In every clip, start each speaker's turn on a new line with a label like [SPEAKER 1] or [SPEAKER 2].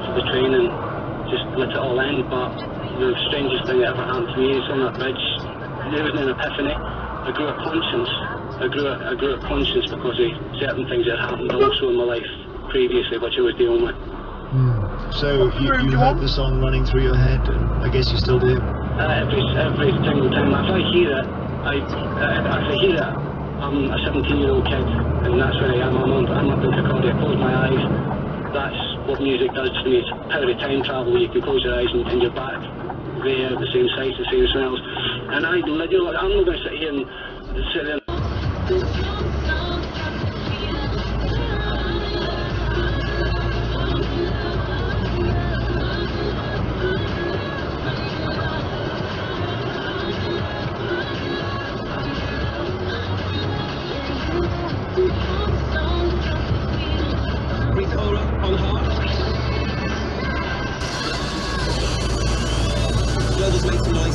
[SPEAKER 1] to the train and just let it all end. But the strangest thing that ever happened to me is on that bridge. There was an epiphany. I grew a conscience. I grew a, I grew a conscience because of certain things that happened also in my life previously, which I was dealing with.
[SPEAKER 2] So you, you heard the song running through your head, and I guess you still do.
[SPEAKER 1] Uh, every every single time. If I hear it, I uh, if I hear it, I'm a 17 year old kid, and that's where I am. I'm, on, I'm up in Kirkcaldy. I close my eyes. That's what music does to me. Power of time travel. You can close your eyes and, and you're back there, the same sights, the same smells. And I, you know, I'm not going to sit here and sit there.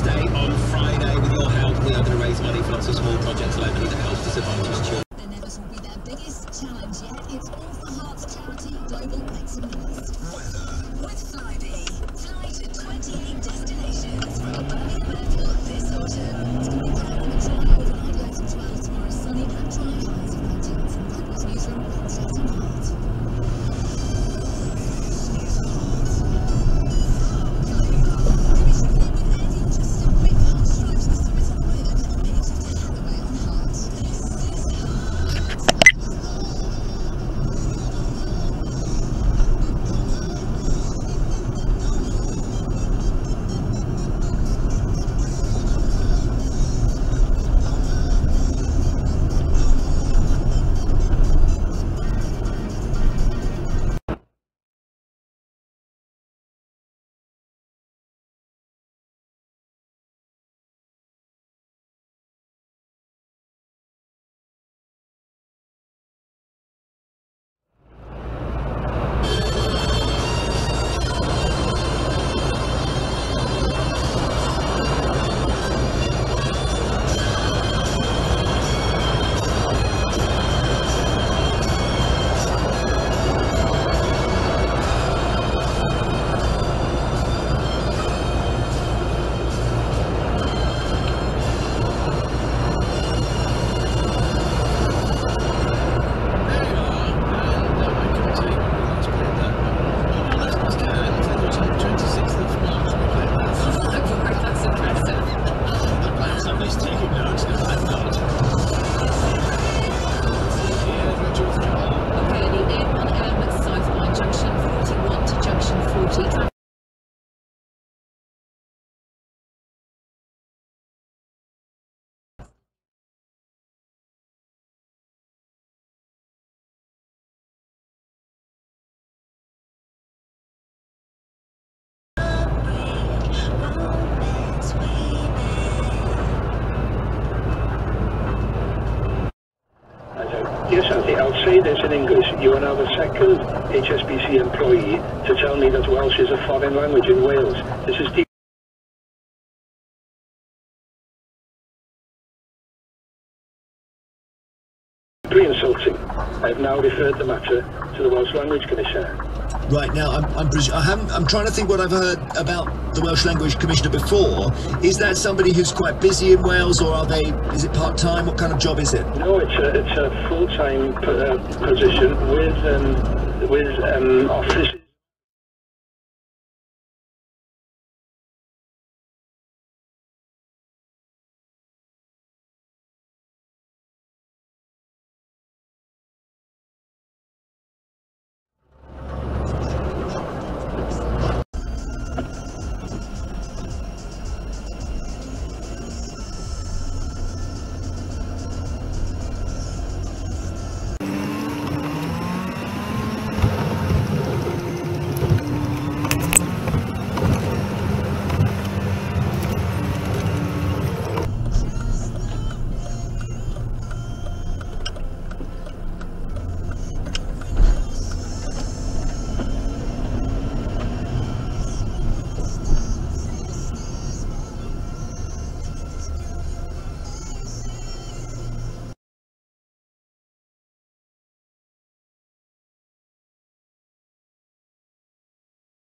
[SPEAKER 3] Day on Friday. With your help, we are going to raise money for lots of small projects locally that helps disadvantaged children.
[SPEAKER 4] The Nevers will be their biggest challenge yet. It's all for Hearts charity Global's Make Some Noise. With Flybe. Fly to 28 destinations
[SPEAKER 1] say this in English. You are now the second HSBC employee to tell me that Welsh is a foreign language in Wales. This is deep. insulting. I have now referred the matter to the Welsh Language Commissioner.
[SPEAKER 2] Right now, I'm I'm, I I'm trying to think what I've heard about the Welsh Language Commissioner before. Is that somebody who's quite busy in Wales, or are they? Is it part time? What kind of job is it?
[SPEAKER 1] No, it's a, it's a full-time p- uh, position with, um, with um, offices